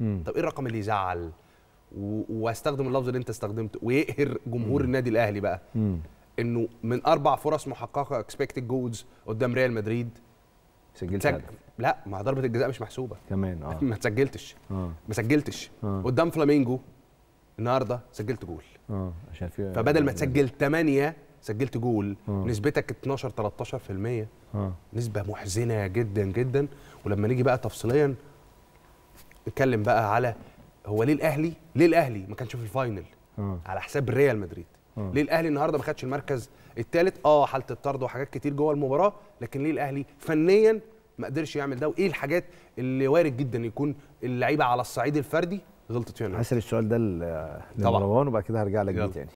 مم. طب إيه الرقم اللي يزعل؟ واستخدم اللفظ اللي انت استخدمته. ويقهر جمهور النادي الأهلي بقى. مم. إنه من أربع فرص محققة expected goals قدام ريال مدريد سجلت سج... هدف لا ما ضربة الجزاء مش محسوبة. كمان آه. ما سجلتش آه. ما سجلتش. آه. قدام فلامينجو النهارده سجلت جول. آه عشان في فبدل ما تسجل 8 سجلت جول. آه. نسبتك 12 13% آه. نسبة محزنة جدا جدا. ولما نيجي بقى تفصيليا نتكلم بقى على هو ليه الأهلي؟ ليه الأهلي ما كانش في الفاينل؟ آه. على حساب ريال مدريد. آه. ليه الأهلي النهارده ما خدش المركز الثالث آه حالة الطرد وحاجات كتير جوه المباراة لكن ليه الأهلي فنيا ما قدرش يعمل ده؟ وإيه الحاجات اللي وارد جدا يكون اللعيبة على الصعيد الفردي؟ غلطت فيها هسأل السؤال ده. لمروان وبعد كده هرجع لك بيه. تاني.